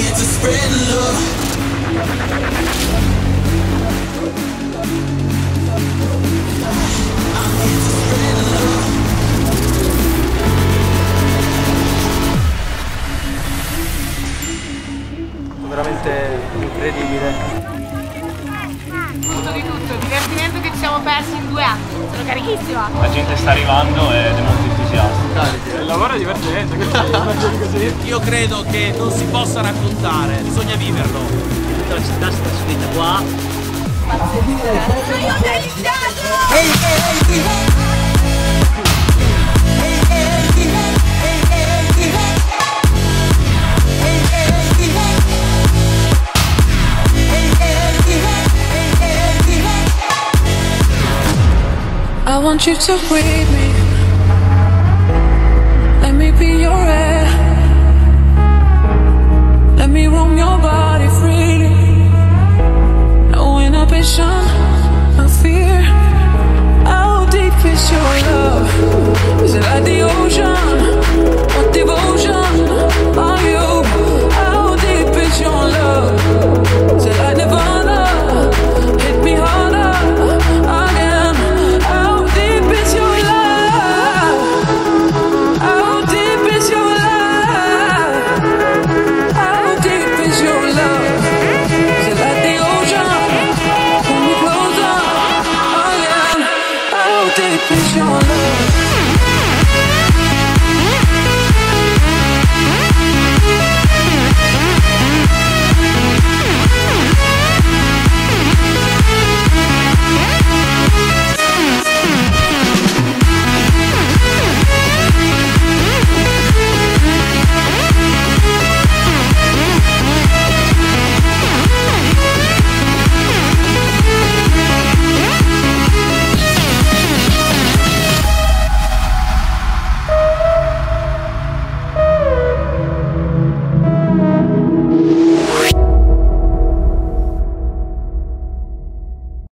here to spread love. I'm here to spread love. veramente incredibile. Tutto di tutto, il divertimento che ci siamo persi in due anni. Sono carichissima. La gente sta arrivando ed è molto entusiasta. Il lavoro è divertente, così. Io credo che non si possa raccontare, bisogna viverlo. Tutta la città si trasferita qua. I want you to breathe me your love.